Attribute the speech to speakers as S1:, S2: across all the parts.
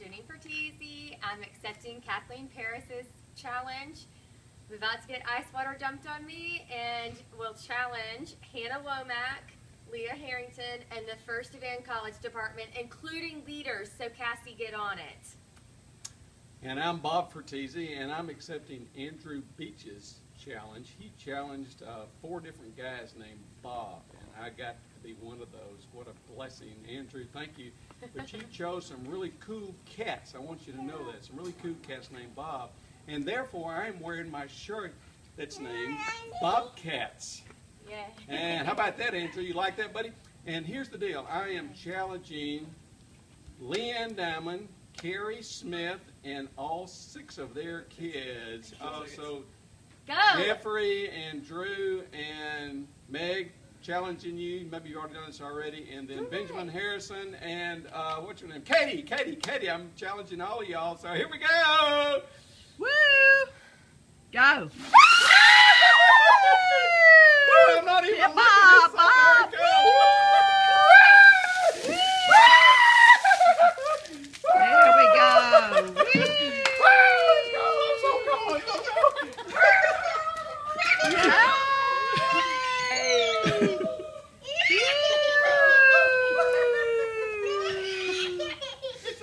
S1: Jenny Fratesi. I'm accepting Kathleen Paris's challenge. I'm about to get ice water dumped on me and will challenge Hannah Womack, Leah Harrington, and the First Event College Department, including leaders, so Cassie get on it.
S2: And I'm Bob Fratesi, and I'm accepting Andrew Beach's challenge. He challenged uh, four different guys named Bob, and I got to be one of those. What a blessing. Andrew, thank you. But you chose some really cool cats. I want you to know that. Some really cool cats named Bob. And therefore, I am wearing my shirt that's named Bobcats.
S1: Yeah.
S2: And how about that, Andrew? You like that, buddy? And here's the deal. I am challenging Leanne Diamond, Carrie Smith, and all six of their kids. Uh, so
S1: Go!
S2: Jeffrey and Drew and Meg challenging you. Maybe you've already done this already. And then Benjamin Harrison and uh, what's your name? Katie. Katie. Katie. I'm challenging all of y'all. So here we go.
S3: Woo! Go.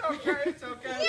S1: okay, it's okay.